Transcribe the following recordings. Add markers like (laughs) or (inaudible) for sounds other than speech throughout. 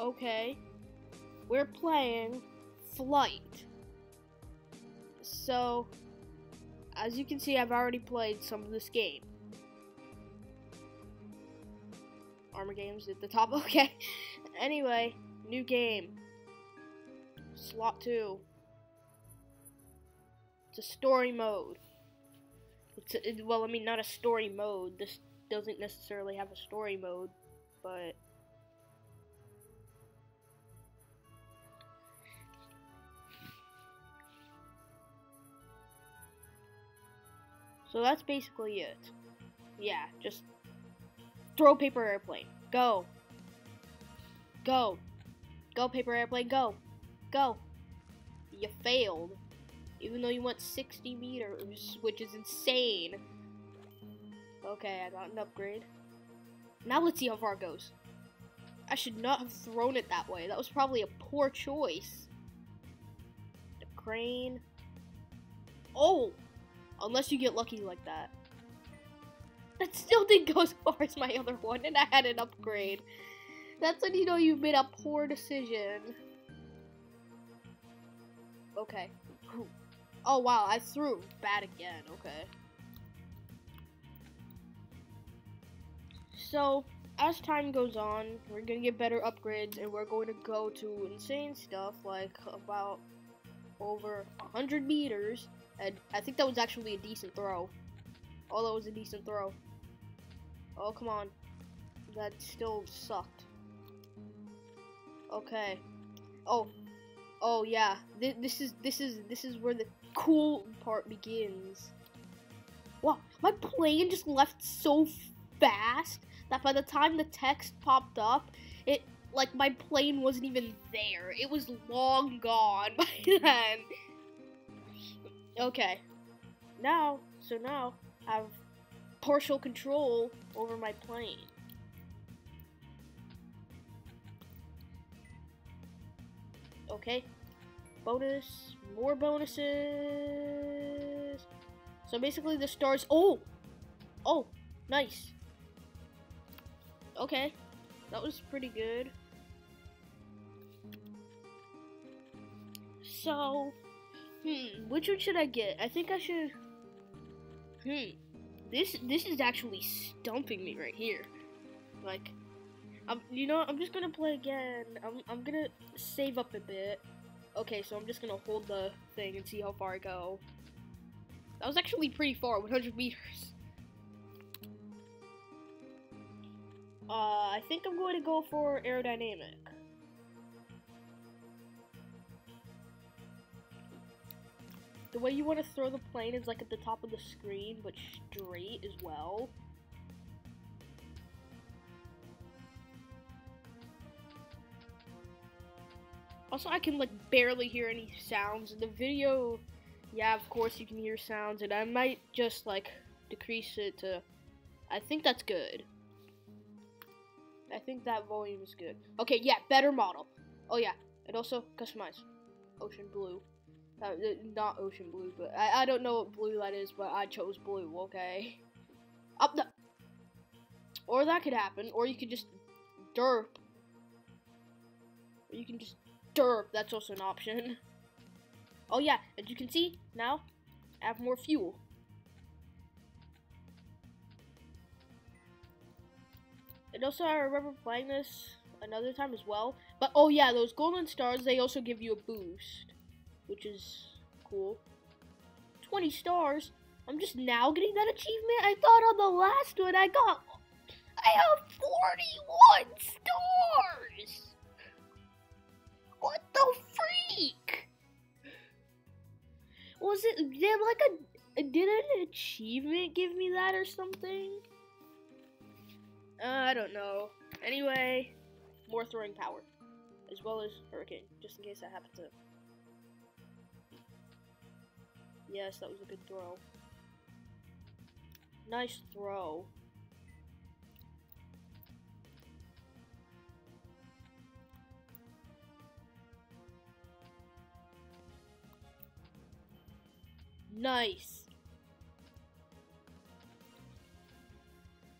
Okay. We're playing Flight. So, as you can see, I've already played some of this game. Armor Games at the top. (laughs) Okay. anyway, new game. Slot 2. It's a story mode. It's a, it, well, I mean, not a story mode. This doesn't necessarily have a story mode, but So that's basically it. Yeah, just throw paper airplane. Go. Go. Go paper airplane, go. Go. You failed. Even though you went 60 meters, which is insane. Okay, I got an upgrade. Now let's see how far it goes. I should not have thrown it that way. That was probably a poor choice. The crane. Oh! Unless you get lucky like that. That still didn't go as far as my other one, and I had an upgrade. That's when you know you've made a poor decision. Okay. Oh wow, I threw bad again, okay. So, as time goes on, we're gonna get better upgrades and we're going to go to insane stuff like about over 100 meters and I think that was actually a decent throw. Oh, that was a decent throw. Oh, come on. That still sucked. Okay. Oh. Oh, yeah. This, this is this is this is where the cool part begins. Wow, my plane just left so fast that by the time the text popped up, it like my plane wasn't even there. It was long gone (laughs) by then. Okay. Now, so now, I have partial control over my plane. Okay. Bonus. More bonuses. So basically the stars... Oh! Oh! Nice. Okay. That was pretty good. So... Hmm, which one should I get? I think I should. Hmm, this this is actually stumping me right here. Like, I'm you know I'm just gonna play again. I'm I'm gonna save up a bit. Okay, so I'm just gonna hold the thing and see how far I go. That was actually pretty far, 100 meters. Uh, I think I'm going to go for aerodynamic. The way you want to throw the plane is like at the top of the screen, but straight as well. Also, I can like barely hear any sounds. In the video, yeah, of course you can hear sounds, and I might just like decrease it to, I think that's good. I think that volume is good. Okay, yeah, better model. Oh yeah, and also customize. Ocean blue. Uh, not ocean blue, but I, I don't know what blue that is, but I chose blue, okay? Up the... Or that could happen, or you could just derp. Or you can just derp, that's also an option. (laughs) Oh yeah, as you can see, now, I have more fuel. And also, I remember playing this another time as well. But, oh yeah, those golden stars, they also give you a boost which is cool. 20 stars? I'm just now getting that achievement? I thought on the last one I got... I have 41 stars! What the freak? Was it, did like a, did an achievement give me that or something? Uh, I don't know. Anyway, more throwing power. As well as Hurricane, just in case that happens to Yes, that was a good throw. Nice throw. Nice.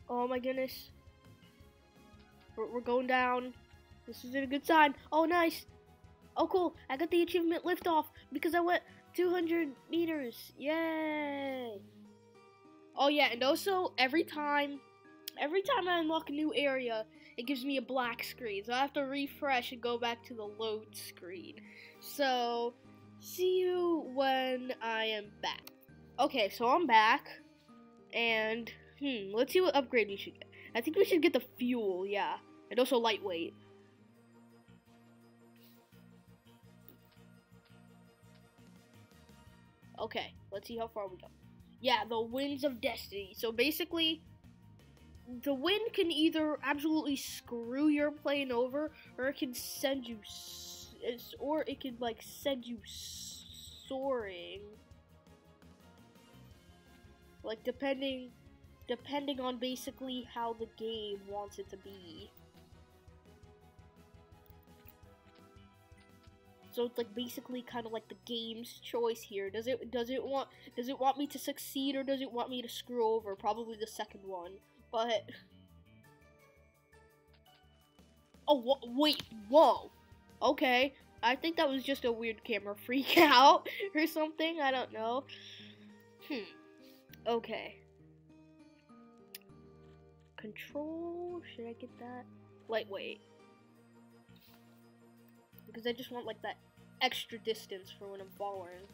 Oh my goodness. We're, going down. This is a good sign. Oh, nice. Oh, cool. I got the achievement liftoff because I went 200 meters. Yay. Oh, yeah, and also every time, every time I unlock a new area, it gives me a black screen. So I have to refresh and go back to the load screen. So, see you when I am back. Okay, so I'm back. And, hmm, let's see what upgrade we should get. I think we should get the fuel, yeah. And also lightweight. Okay, let's see how far we go. Yeah, the winds of destiny. So basically, the wind can either absolutely screw your plane over, or it can send you, or it can like send you soaring. Like depending, depending on basically how the game wants it to be. So it's like basically kind of like the game's choice here. Does it does it want does it want me to succeed or does it want me to screw over? Probably the second one. But Oh wait, whoa. Okay. I think that was just a weird camera freak (laughs) out or something. I don't know. Hmm. Okay. Control, should I get that? Lightweight because I just want like that extra distance for when I'm following.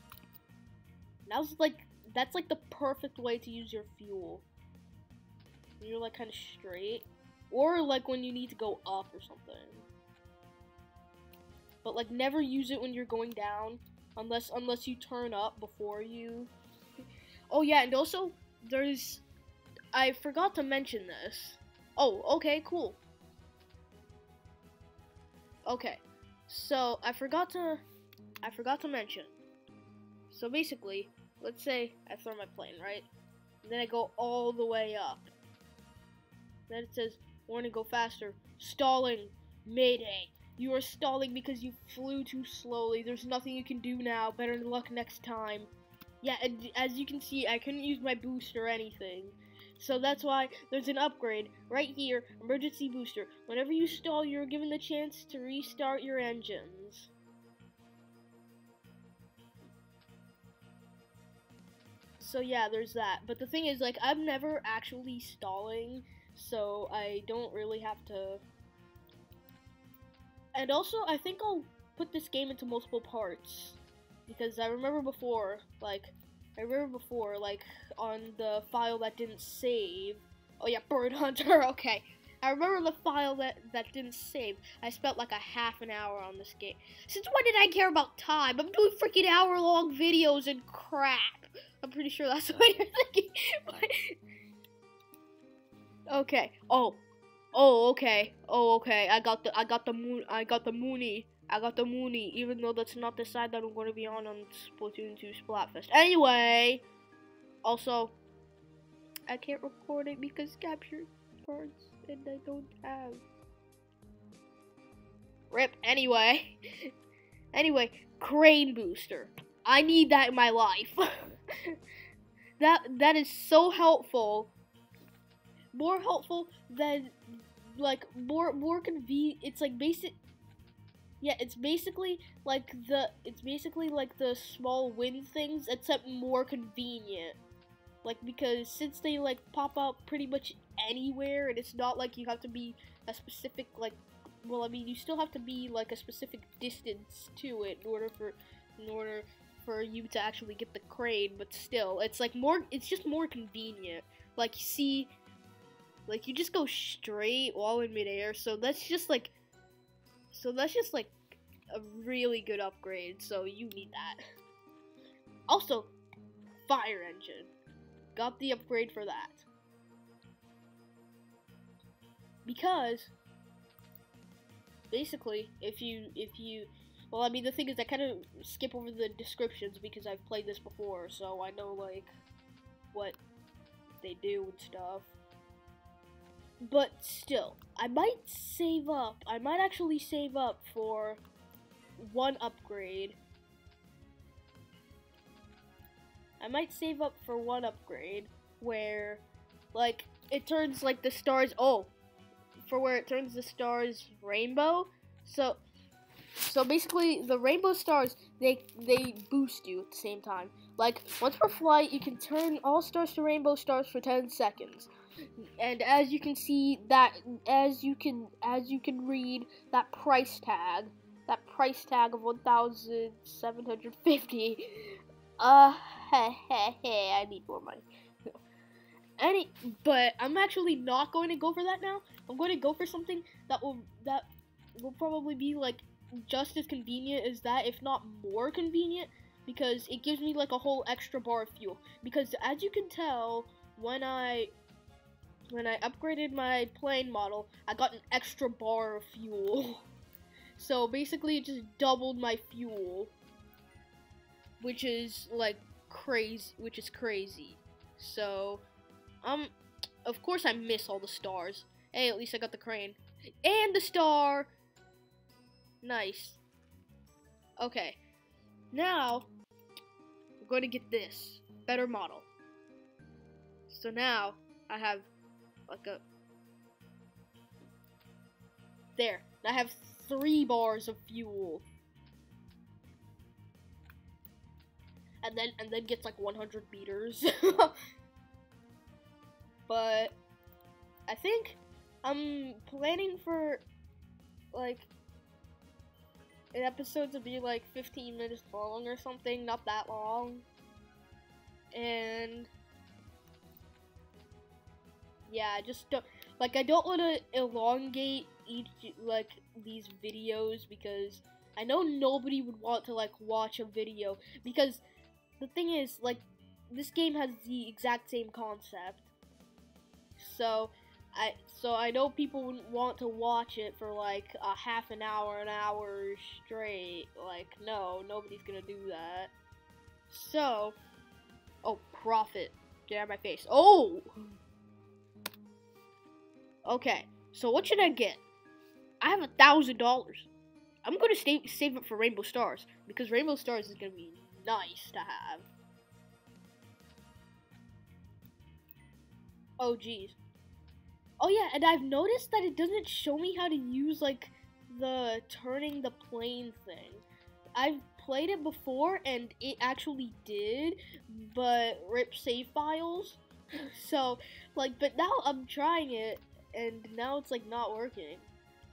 Now's like that's like the perfect way to use your fuel. When you're like kind of straight, or like when you need to go up or something. But like never use it when you're going down, unless unless you turn up before you. oh yeah, and also there's I forgot to mention this. Oh, okay, cool. Okay. So I forgot to I forgot to mention. So basically, let's say I throw my plane, right? And then I go all the way up. Then it says, warning, go faster. Stalling. Mayday. You are stalling because you flew too slowly. There's nothing you can do now. Better luck next time. Yeah, and as you can see, I couldn't use my boost or anything. So that's why there's an upgrade right here, emergency booster. Whenever you stall, you're given the chance to restart your engines. So yeah, there's that. But the thing is, like, I'm never actually stalling, so I don't really have to... And also, I think I'll put this game into multiple parts. Because I remember before, like, I remember before, like, on the file that didn't save. Oh yeah, Bird Hunter, (laughs) okay. I remember the file that, that didn't save. I spent like a half an hour on this game. Since when did I care about time? I'm doing freaking hour long videos and crap. I'm pretty sure that's (laughs) what you're thinking. okay. Oh. Oh, okay. Oh, okay. I got the I got the moon I got the Mooney. I got the Mooney, even though that's not the side that I'm going to be on on Splatoon 2 Splatfest. Anyway, also, I can't record it because capture cards and I don't have. Rip. Anyway, (laughs) anyway, crane booster. I need that in my life. (laughs) that that is so helpful. More helpful than like more more convenient. It's like basic yeah, it's basically like the it's basically like the small wind things except more convenient. Like because since they like pop up pretty much anywhere and it's not like you have to be a specific like well I mean you still have to be like a specific distance to it in order for in order for you to actually get the crane, but still it's like more it's just more convenient. Like you see like you just go straight while in midair, so that's just like so that's just like a really good upgrade, so you need that. Also, fire engine. Got the upgrade for that. Because basically, if you if you well, I mean the thing is I kind of skip over the descriptions because I've played this before, so I know like what they do and stuff. But still, I might save up. I might actually save up for one upgrade. I might save up for one upgrade where, like, it turns like the stars. Oh, for where it turns the stars rainbow. So, so basically, the rainbow stars they they boost you at the same time. Like once per flight, you can turn all stars to rainbow stars for 10 seconds. And as you can see that as you can as you can read that price tag, that price tag of 1,750. Uh, hey heh, heh, I need more money. Any, but I'm actually not going to go for that now. I'm going to go for something that will that will probably be like just as convenient as that, if not more convenient, because it gives me like a whole extra bar of fuel. Because as you can tell, when I when I upgraded my plane model, I got an extra bar of fuel. (laughs) so basically, it just doubled my fuel, which is like crazy. Which is crazy. So, um, of course I miss all the stars. Hey, at least I got the crane and the star. Nice. Okay. Now, we're going to get this. Better model. So now, I have, like a... There. I have three bars of fuel. And then, and then gets like 100 meters. (laughs) but, I think I'm planning for, like, an episode to be like 15 minutes long or something, not that long. And yeah, just don't like I don't want to elongate each like these videos because I know nobody would want to like watch a video because the thing is like this game has the exact same concept. So I so I know people wouldn't want to watch it for like a half an hour, an hour straight. Like, no, nobody's gonna do that. So, oh, profit. Get out of my face. Oh! Okay, so what should I get? I have a thousand dollars. I'm gonna save save it for Rainbow Stars because Rainbow Stars is gonna be nice to have. Oh, geez. Oh yeah, and I've noticed that it doesn't show me how to use like the turning the plane thing. I've played it before and it actually did, but rip save files. (laughs) So, like, but now I'm trying it and now it's like not working.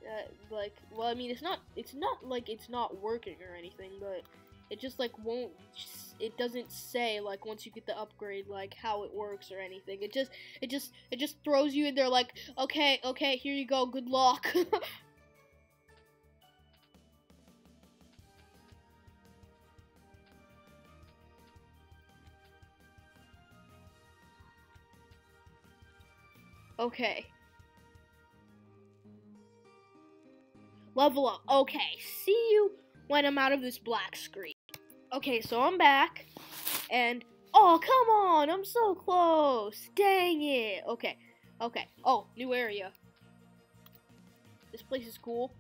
Uh, like, well, I mean, it's not, it's not like it's not working or anything, but it just like won't it doesn't say like once you get the upgrade like how it works or anything. It just it just it just throws you in there like okay okay here you go good luck. (laughs) Okay level up okay see you when I'm out of this black screen. Okay, so I'm back, and oh, come on, I'm so close. Dang it. Okay, okay. Oh, new area. This place is cool.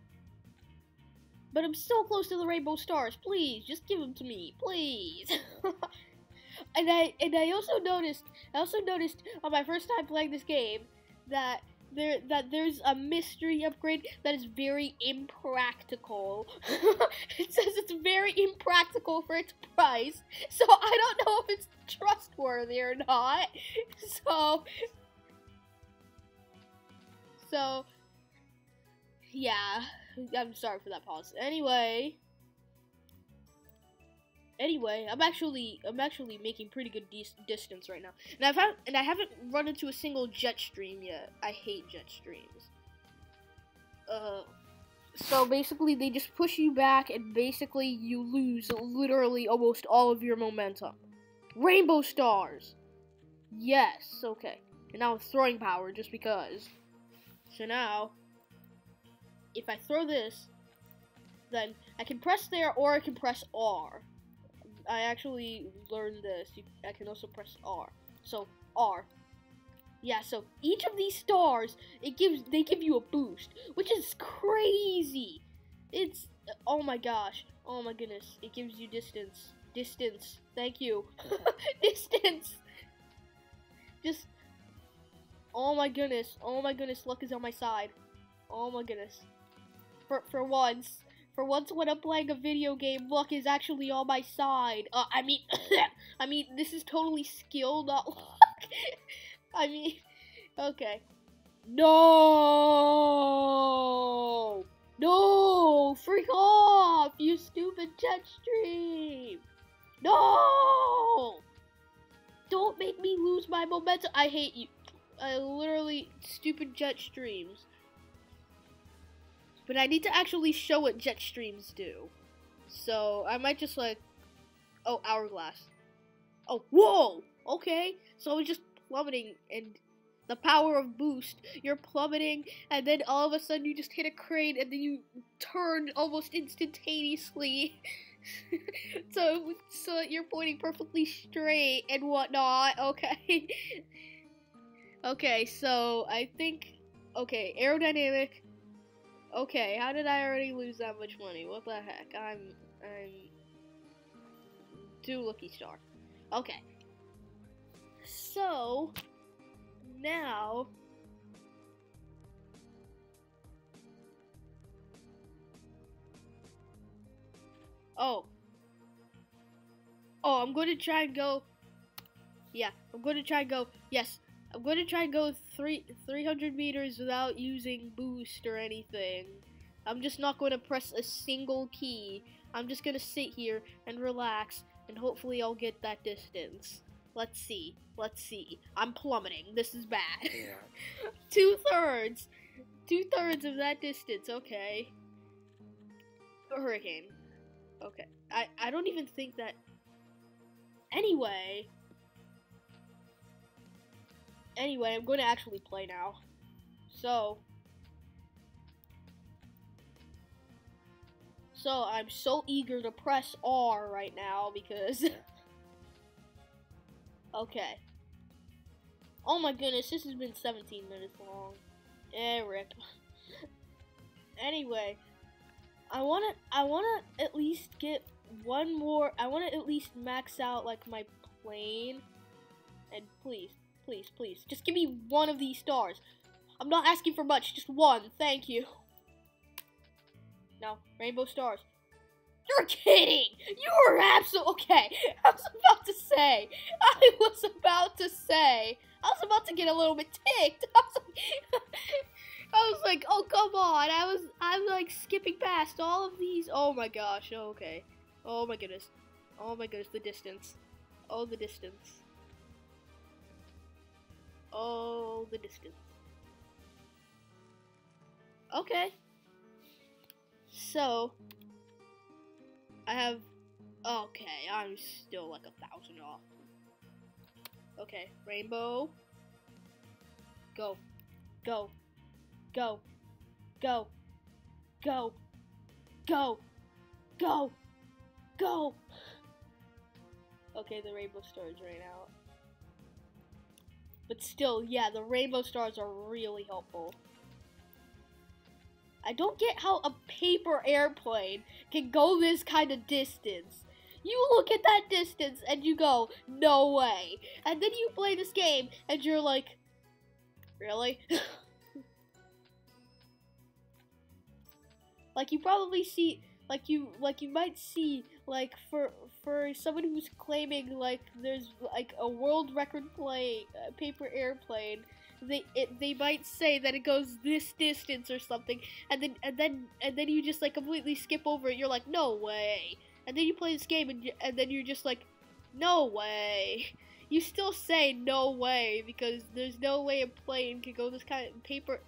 But I'm so close to the rainbow stars. Please, just give them to me, please. (laughs) and I and I also noticed I also noticed on my first time playing this game that there that there's a mystery upgrade that is very impractical. (laughs) it says it's very impractical for its price, so I don't know if it's trustworthy or not. (laughs) So, so yeah, I'm sorry for that pause. Anyway, Anyway, I'm actually I'm actually making pretty good distance right now, and I've had, and I haven't run into a single jet stream yet. I hate jet streams. Uh, so basically they just push you back, and basically you lose literally almost all of your momentum. Rainbow stars. Yes. Okay. And now throwing power just because. So now, if I throw this, then I can press there or I can press R. I actually learned this. You, I can also press R. So R. Yeah, so each of these stars, it gives they give you a boost, which is crazy. It's oh my gosh. Oh my goodness. It gives you distance. Distance. Thank you. (laughs) distance. Just Oh my goodness. Oh my goodness. Luck is on my side. Oh my goodness. for for once. For once, when I'm playing a video game, luck is actually on my side. Uh, I mean, (coughs) I mean, this is totally skill, not luck. (laughs) I mean, okay. No! No! Freak off, you stupid jet stream! No! Don't make me lose my momentum. I hate you. I literally stupid jet streams. But I need to actually show what jet streams do. So I might just like oh hourglass. Oh whoa! Okay. So I was just plummeting and the power of boost. You're plummeting, and then all of a sudden you just hit a crane, and then you turn almost instantaneously. (laughs) so, so you're pointing perfectly straight and whatnot. Okay. (laughs) okay, so I think. Okay, aerodynamic. Okay, how did I already lose that much money? What the heck? I'm. I'm. Do Lucky Star. Okay. So now Oh. Oh, I'm going to try and go. Yeah, I'm going to try and go. Yes, I'm going to try and go three 300 meters without using boost or anything. I'm just not going to press a single key. I'm just going to sit here and relax, and hopefully I'll get that distance. Let's see. Let's see. I'm plummeting. This is bad. (laughs) Yeah. Two thirds. Two thirds of that distance. Okay. A hurricane. Okay. I, I don't even think that. Anyway. Anyway, I'm going to actually play now. So. So, I'm so eager to press R right now because. (laughs) Okay. Oh my goodness, this has been 17 minutes long. Eh, rip. (laughs) anyway, I wanna, I wanna at least get one more. I wanna at least max out like my plane. And please, please, please, just give me one of these stars. I'm not asking for much, just one. Thank you. Now, rainbow stars. You're kidding! You were absolutely okay. I was about to say. I was about to say. I was about to get a little bit ticked. (laughs) I was like, (laughs) I was like oh come on. I was I'm like skipping past all of these. Oh my gosh. Okay. Oh my goodness. Oh my goodness. The distance. Oh the distance. Oh the distance. Okay. So, I have. Okay, I'm still like a thousand off. Okay, rainbow. Go. Go. Go. Go. Go. Go. Go. Go. Okay, the rainbow stars right out. But still, yeah, the rainbow stars are really helpful. I don't get how a paper airplane can go this kind of distance. You look at that distance and you go, no way. And then you play this game and you're like, really? (laughs) like you probably see like you like you might see like for for someone who's claiming like there's like a world record play uh, paper airplane they it, they might say that it goes this distance or something, and then and then and then you just like completely skip over it. You're like, no way. And then you play this game, and and then you're just like, no way. You still say no way because there's no way a plane can go this kind of paper.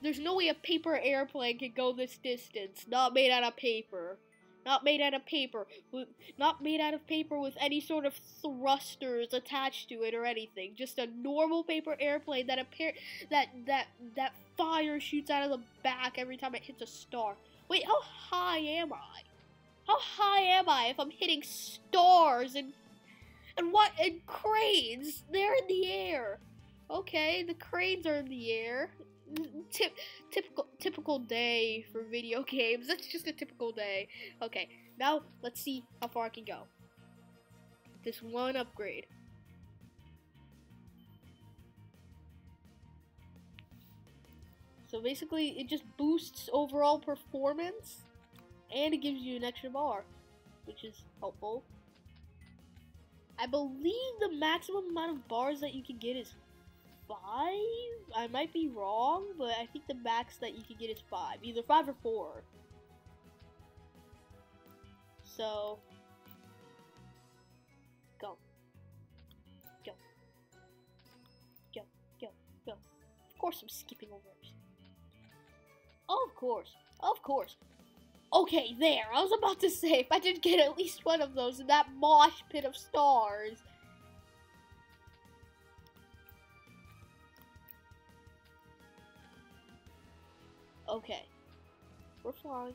There's no way a paper airplane can go this distance, not made out of paper not made out of paper, not made out of paper with any sort of thrusters attached to it or anything. Just a normal paper airplane that appear that that that fire shoots out of the back every time it hits a star. Wait, how high am I? How high am I if I'm hitting stars and and what and cranes? They're in the air. Okay, the cranes are in the air tip, typical typical day for video (laughs) games. That's just a typical day. Okay, now let's see how far I can go. This one upgrade. So basically, it just boosts overall performance, and it gives you an extra bar, which is helpful. I believe the maximum amount of bars that you can get is five. I might be wrong, but I think the max that you can get is five, either five or four. So, go. Go. Go, go, go. Of course I'm skipping over it. Of course, of course. Okay, there. I was about to say, if I did get at least one of those in that mosh pit of stars. Okay. We're flying.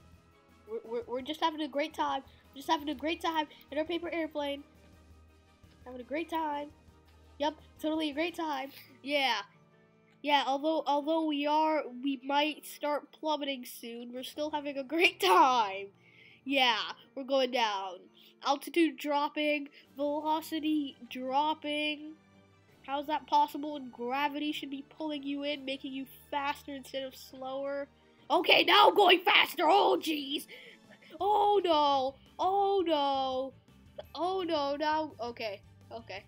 We're, we're, we're just having a great time. We're just having a great time in our paper airplane. Having a great time. Yep, totally a great time. Yeah. Yeah, although although we are we might start plummeting soon, we're still having a great time. Yeah, we're going down. Altitude dropping, velocity dropping. How's that possible when gravity should be pulling you in, making you faster instead of slower? Okay, now I'm going faster. Oh, jeez. Oh, no. Oh, no. Oh, no. Now, okay. Okay.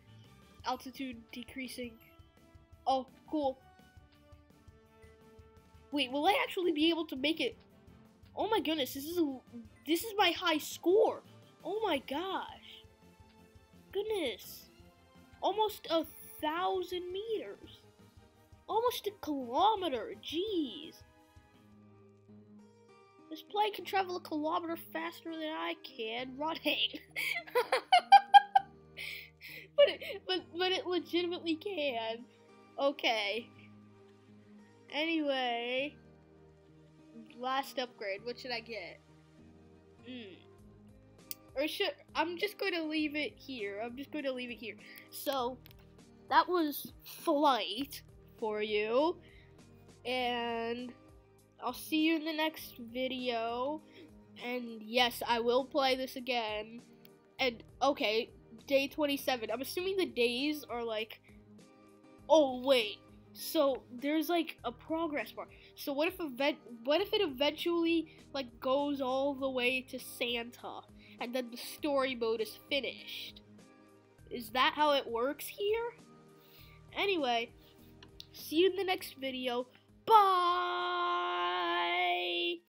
Altitude decreasing. Oh, cool. Wait, will I actually be able to make it? Oh my goodness, this is a, this is my high score. Oh my gosh. Goodness. Almost a thousand meters. Almost a kilometer. Jeez. This plane can travel a kilometer faster than I can running. (laughs) but it, but but it legitimately can. Okay. Anyway, last upgrade. What should I get? Hmm. Or should I'm just going to leave it here. I'm just going to leave it here. So that was flight for you, and I'll see you in the next video. And yes, I will play this again. And okay, day 27. I'm assuming the days are like. Oh wait, so there's like a progress bar. So what if event what if it eventually like goes all the way to Santa and then the story mode is finished? Is that how it works here? Anyway, see you in the next video. Bye.